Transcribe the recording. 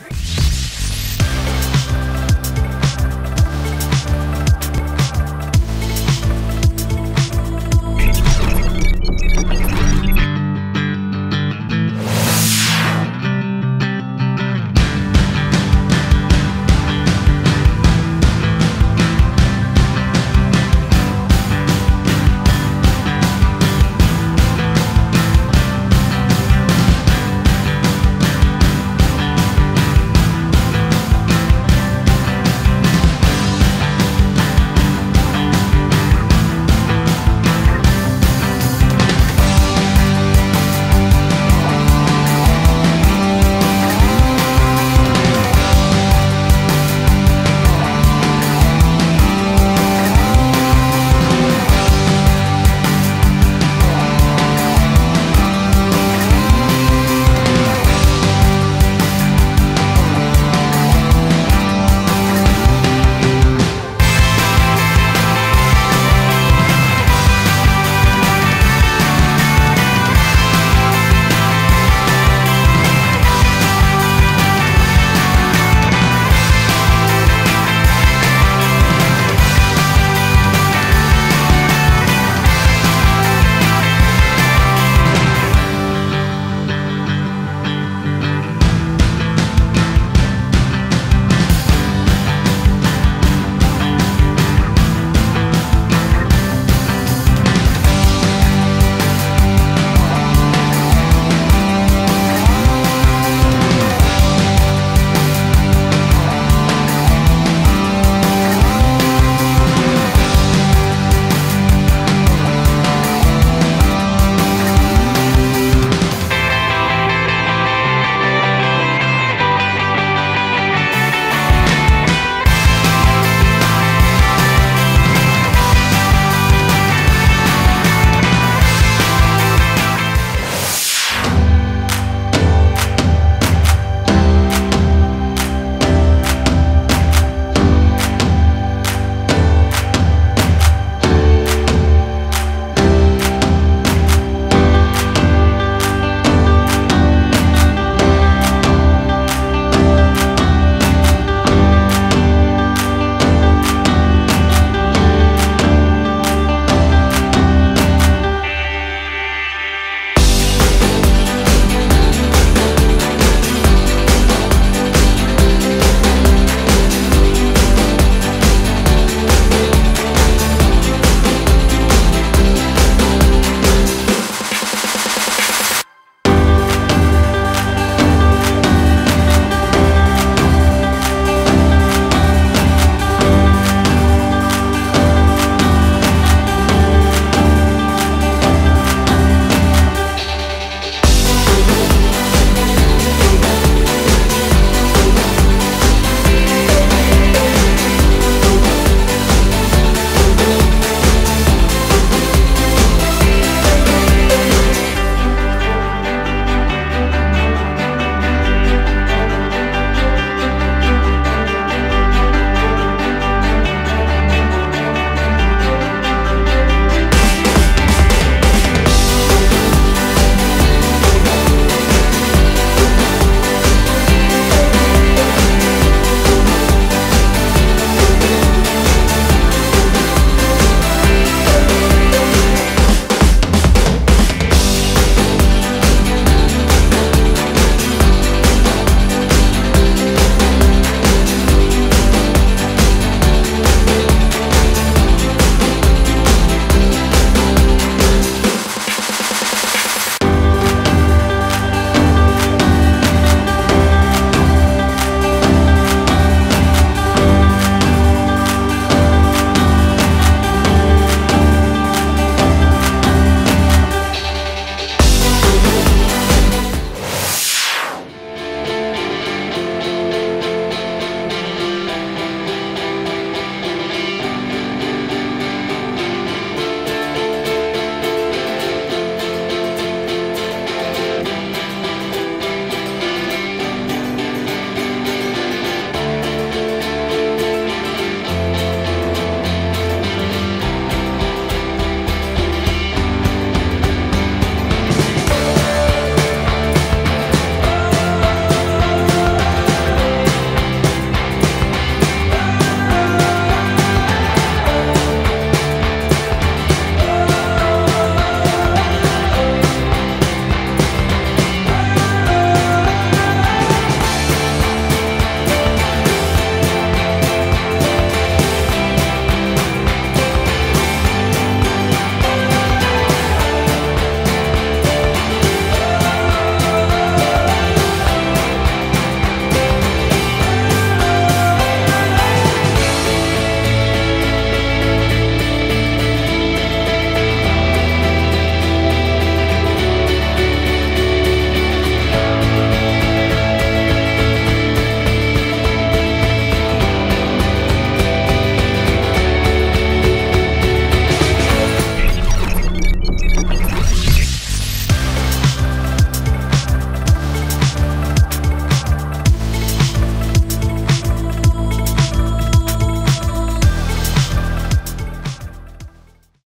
Bye.